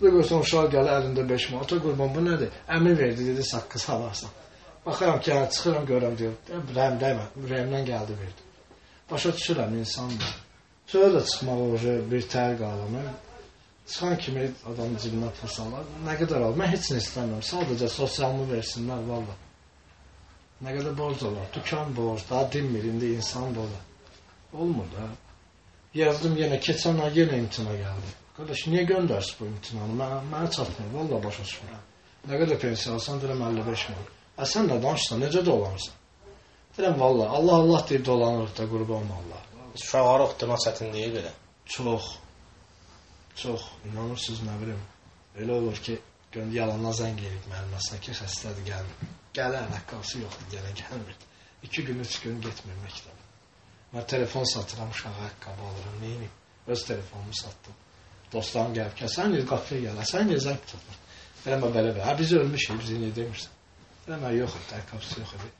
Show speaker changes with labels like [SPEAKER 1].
[SPEAKER 1] Bu görsən uşaq gəlir əlində 5 manat. Qurban bu nədir? Əmi verdi dedi saqqız alarsan. Baxıram ki, hə, çıxıram görürəm deyir. Ürəyim dəymə, ürəyimdən gəldi verdi. Başa düşürəm insandır. Sonra da çıxmaq oje bir tər qalımı. Çıxan kimi adam cibinə pul salar. Nə qədər al? Mən heç nə istəmirəm. Sadəcə sosialımı versinlər valla. Nə qədər borc olar? Dükan borc, daha dinmir indi insan borc. Olmur da. Yazdım yenə keçən ay yenə imtina gəldi. Qardaş niyə göndərsin bu imtinanı? Mən mənə çatmır. Valla başa düşmürəm. Nə qədər pensiya alsan deyirəm 55 min. Ə sən nə danışsan? Necə dolanırsan? Deyirəm valla Allah Allah deyib dolanırıq da qurban Allah.
[SPEAKER 2] Uşaqları oxutmaq çətin deyil belə.
[SPEAKER 1] Çox. Çox. İnanırsınız nə bilim. Elə olur ki, yalanla zəng eləyib müəlliməsinə ki, xəstədir gəlmir. Gələr, rəqqası yoxdur, yenə gəlmir. 2 gün, 3 gün getmir məktəbə. Mən telefon satıram, uşağa ayaqqabı alıram, neyini? Öz telefonumu satdım. Dostlarım gəlib ki, sən niyə qapıya gələ, sən niyə zəng tutmur? Eləmə belə belə. Hə biz ölmüşük, biz niyə demirsən? Eləmə yox idi, ayaqqabısı yox idi.